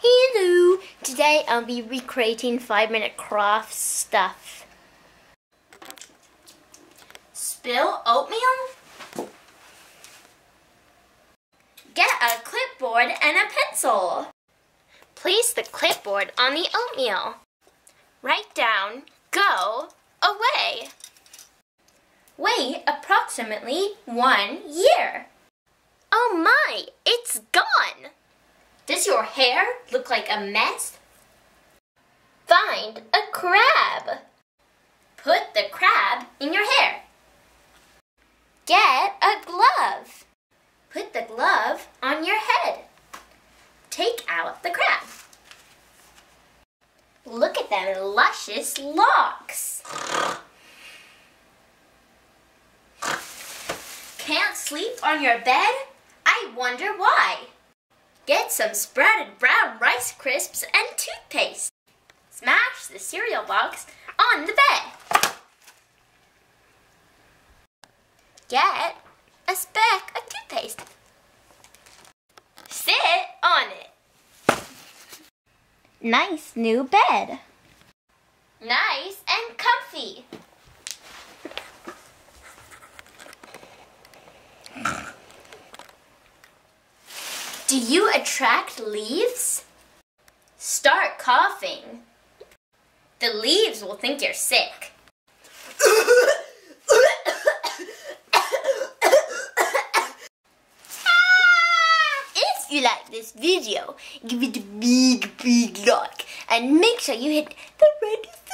Hello! Today I'll be recreating 5 Minute Craft stuff. Spill oatmeal? Get a clipboard and a pencil. Place the clipboard on the oatmeal. Write down, go, away. Wait approximately one year. Oh my, it's gone! Does your hair look like a mess? Find a crab. Put the crab in your hair. Get a glove. Put the glove on your head. Take out the crab. Look at them luscious locks. Can't sleep on your bed? I wonder why. Get some sprouted brown rice crisps and toothpaste. Smash the cereal box on the bed. Get a speck of toothpaste. Sit on it. Nice new bed. Nice and comfy. Do you attract leaves? Start coughing. The leaves will think you're sick. if you like this video, give it a big, big like and make sure you hit the red.